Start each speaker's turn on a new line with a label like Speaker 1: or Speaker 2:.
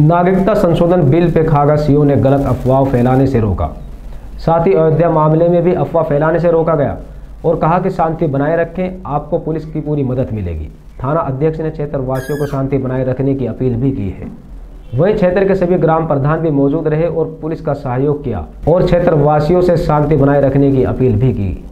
Speaker 1: नागरिकता संशोधन bill pay खागा CO ने गलत अफवाह फैलाने से रोका। साथ ही अयोध्या मामले में भी अफवाह फैलाने से रोका गया और कहा कि शांति बनाए रखें, आपको पुलिस की पूरी मदद मिलेगी। थाना अध्यक्ष ने क्षेत्रवासियों को शांति बनाए रखने की अपील भी की है। वहीं क्षेत्र के सभी ग्राम प्रधान भी मौजूद रहे और पुलिस का सहयोग किया और क्षेत्रवासियों से शांति बनाए रखने की अपील भी की।